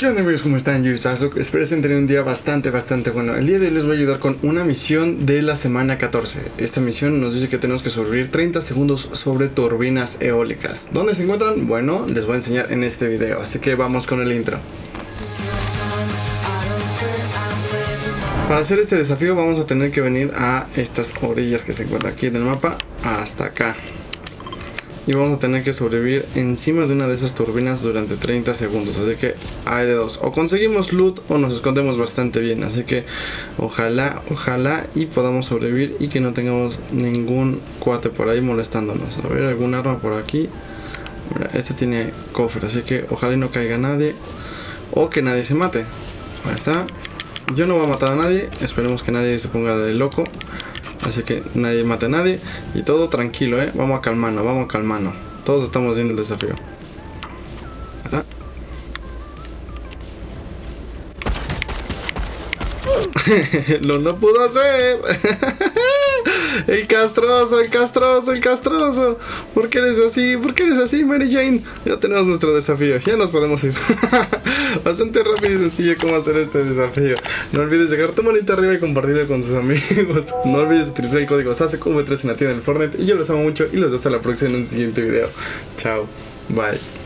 ¿Qué onda amigos? ¿Cómo están? Yo soy Sasuk. Espero estén teniendo un día bastante, bastante bueno. El día de hoy les voy a ayudar con una misión de la semana 14. Esta misión nos dice que tenemos que sobrevivir 30 segundos sobre turbinas eólicas. ¿Dónde se encuentran? Bueno, les voy a enseñar en este video. Así que vamos con el intro. Para hacer este desafío vamos a tener que venir a estas orillas que se encuentran aquí en el mapa hasta acá. Y vamos a tener que sobrevivir encima de una de esas turbinas durante 30 segundos. Así que hay de dos. O conseguimos loot o nos escondemos bastante bien. Así que ojalá, ojalá y podamos sobrevivir y que no tengamos ningún cuate por ahí molestándonos. A ver, algún arma por aquí. Este tiene cofre. Así que ojalá y no caiga nadie. O que nadie se mate. Ahí está. Yo no voy a matar a nadie. Esperemos que nadie se ponga de loco. Así que nadie mate a nadie. Y todo tranquilo, ¿eh? Vamos a calmarnos, vamos a calmarnos. Todos estamos haciendo el desafío. ¿Está? Lo no pudo hacer. el castroso, el castroso, el castroso. ¿Por qué eres así? ¿Por qué eres así, Mary Jane? Ya tenemos nuestro desafío. Ya nos podemos ir. Bastante rápido y sencillo cómo hacer este desafío. No olvides dejar tu manita arriba y compartirlo con tus amigos. No olvides utilizar el código SASECV3 en la tienda del Fortnite. Y yo los amo mucho y los veo hasta la próxima en un siguiente video. Chao. Bye.